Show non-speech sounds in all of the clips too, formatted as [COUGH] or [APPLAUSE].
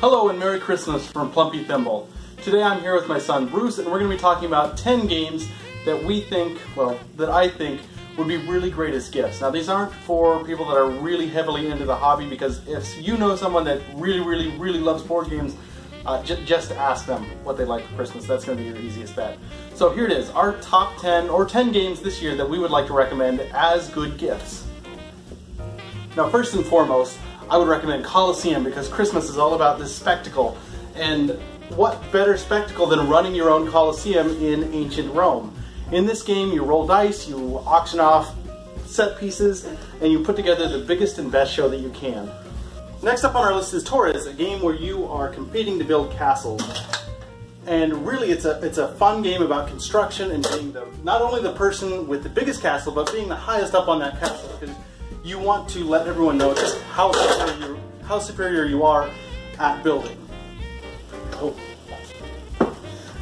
Hello and Merry Christmas from Plumpy Thimble. Today I'm here with my son Bruce and we're going to be talking about 10 games that we think, well, that I think would be really great as gifts. Now these aren't for people that are really heavily into the hobby because if you know someone that really, really, really loves board games, uh, just ask them what they like for Christmas. That's going to be your easiest bet. So here it is, our top 10 or 10 games this year that we would like to recommend as good gifts. Now first and foremost, I would recommend Colosseum because Christmas is all about this spectacle. And what better spectacle than running your own Colosseum in ancient Rome? In this game, you roll dice, you auction off set pieces, and you put together the biggest and best show that you can. Next up on our list is Torres, a game where you are competing to build castles. And really, it's a it's a fun game about construction and being the not only the person with the biggest castle, but being the highest up on that castle. You want to let everyone know just how superior, how superior you are at building. Oh.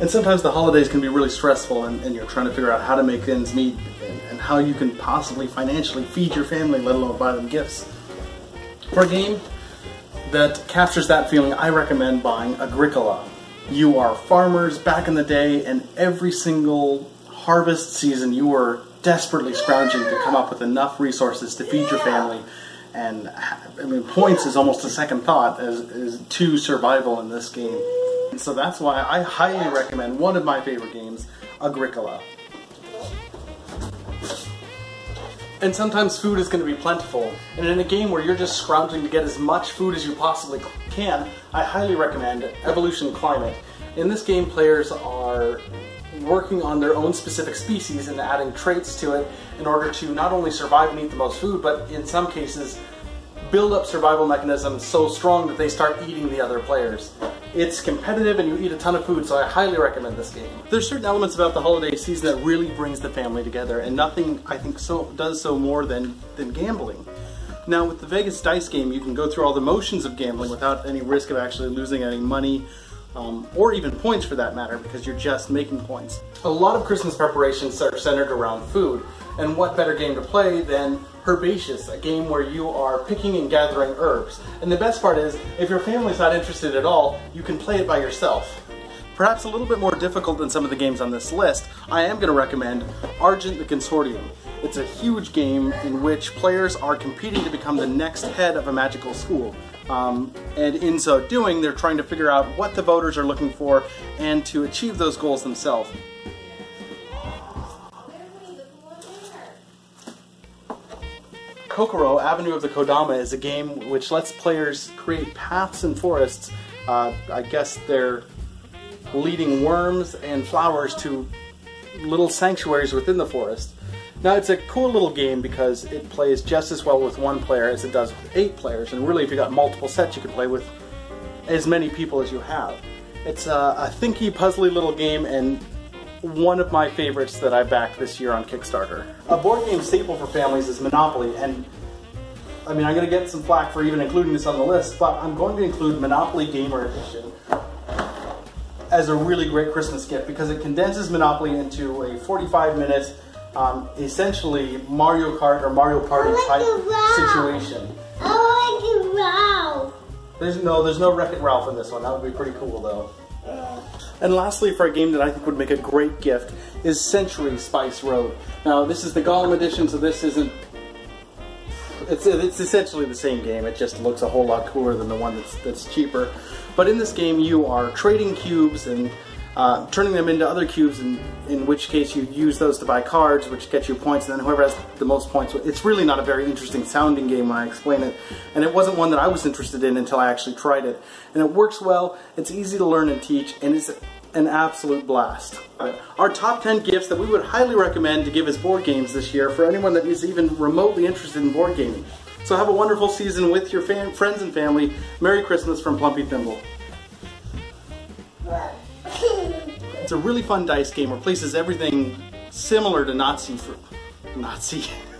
And sometimes the holidays can be really stressful and, and, you're trying to figure out how to make ends meet and, and how you can possibly financially feed your family, let alone buy them gifts. For a game that captures that feeling, I recommend buying Agricola. You are farmers back in the day and every single harvest season you were desperately scrounging to come up with enough resources to feed your family. And I mean, points is almost a second thought as, as to survival in this game. And so that's why I highly recommend one of my favorite games, Agricola. And sometimes food is going to be plentiful. And in a game where you're just scrounging to get as much food as you possibly can, I highly recommend Evolution Climate. In this game, players are working on their own specific species and adding traits to it in order to not only survive and eat the most food, but in some cases build up survival mechanisms so strong that they start eating the other players. It's competitive and you eat a ton of food, so I highly recommend this game. There's certain elements about the holiday season that really brings the family together, and nothing I think so does so more than, than gambling. Now with the Vegas dice game, you can go through all the motions of gambling without any risk of actually losing any money um, or even points for that matter, because you're just making points. A lot of Christmas preparations are centered around food, and what better game to play than Herbaceous, a game where you are picking and gathering herbs. And the best part is, if your family's not interested at all, you can play it by yourself. Perhaps a little bit more difficult than some of the games on this list, I am going to recommend Argent the Consortium. It's a huge game in which players are competing to become the next head of a magical school. Um, and in so doing, they're trying to figure out what the voters are looking for and to achieve those goals themselves. Kokoro, Avenue of the Kodama, is a game which lets players create paths and forests. Uh, I guess they're leading worms and flowers to little sanctuaries within the forest. Now it's a cool little game because it plays just as well with one player as it does with eight players, and really if you got multiple sets you can play with as many people as you have. It's a, a thinky, puzzly little game and one of my favorites that I backed this year on Kickstarter. A board game staple for families is Monopoly, and I mean, I'm going to get some flack for even including this on the list, but I'm going to include Monopoly Gamer Edition as a really great Christmas gift because it condenses Monopoly into a 45 minute um, essentially Mario Kart or Mario Party type situation. I like Ralph. There's no, there's no Wreck-It Ralph in this one. That would be pretty cool though. And lastly, for a game that I think would make a great gift is Century Spice Road. Now, this is the Golem edition, so this isn't. It's, it's essentially the same game. It just looks a whole lot cooler than the one that's that's cheaper. But in this game, you are trading cubes and uh, turning them into other cubes, in, in which case you use those to buy cards, which get you points, and then whoever has the most points. It's really not a very interesting sounding game when I explain it, and it wasn't one that I was interested in until I actually tried it. And it works well, it's easy to learn and teach, and it's an absolute blast. Uh, our top 10 gifts that we would highly recommend to give as board games this year for anyone that is even remotely interested in board gaming. So have a wonderful season with your friends and family. Merry Christmas from Plumpy Thimble. It's a really fun dice game, replaces everything similar to Nazi fruit. Nazi. [LAUGHS]